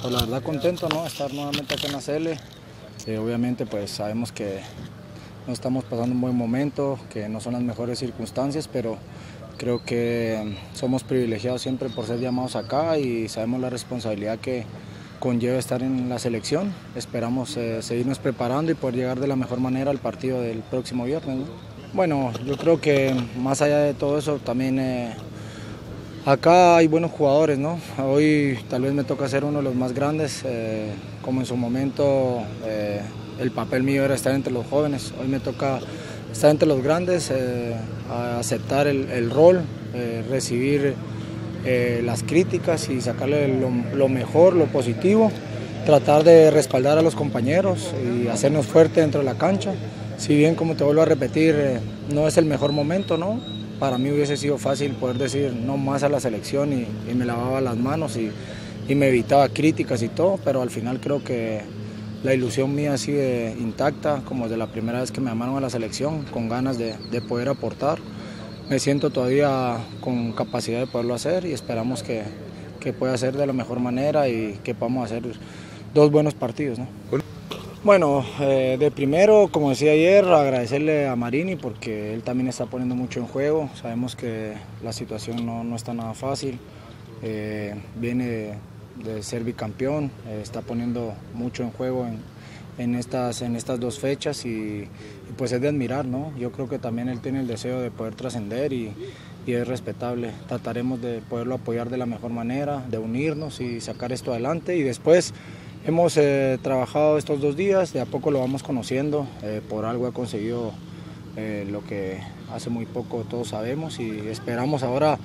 Pues la verdad contento, ¿no? Estar nuevamente acá en la CL. Eh, obviamente pues sabemos que no estamos pasando un buen momento, que no son las mejores circunstancias, pero creo que somos privilegiados siempre por ser llamados acá y sabemos la responsabilidad que conlleva estar en la selección. Esperamos eh, seguirnos preparando y poder llegar de la mejor manera al partido del próximo viernes. ¿no? Bueno, yo creo que más allá de todo eso también... Eh, Acá hay buenos jugadores, ¿no? Hoy tal vez me toca ser uno de los más grandes, eh, como en su momento eh, el papel mío era estar entre los jóvenes. Hoy me toca estar entre los grandes, eh, aceptar el, el rol, recibir las críticas y sacarle lo, lo, mejor, lo positivo, tratar de respaldar a los compañeros y hacernos fuerte dentro de la cancha. Si bien, como te vuelvo a repetir, no es el mejor momento, ¿no? Para mí hubiese sido fácil poder decir no más a la selección y, me lavaba las manos y, me evitaba críticas y todo, pero al final creo que la ilusión mía sigue intacta, como desde la primera vez que me llamaron a la selección, con ganas de, de poder aportar. Me siento todavía con capacidad de poderlo hacer y esperamos que, que pueda ser de la mejor manera y que podamos hacer dos buenos partidos. ¿no? Bueno, eh, de primero, como decía ayer, agradecerle a Marini porque él también está poniendo mucho en juego. Sabemos que la situación no, no está nada fácil. Eh, viene de, ser bicampeón, eh, está poniendo mucho en juego en, en, estas, en estas dos fechas y, pues es de admirar, ¿no? Yo creo que también él tiene el deseo de poder trascender y es respetable. Trataremos de poderlo apoyar de la mejor manera, de unirnos y sacar esto adelante y después Hemos eh, trabajado estos dos días, de a poco lo vamos conociendo, eh, por algo he conseguido eh, lo que hace muy poco todos sabemos y esperamos ahora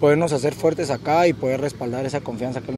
podernos hacer fuertes acá y poder respaldar esa confianza que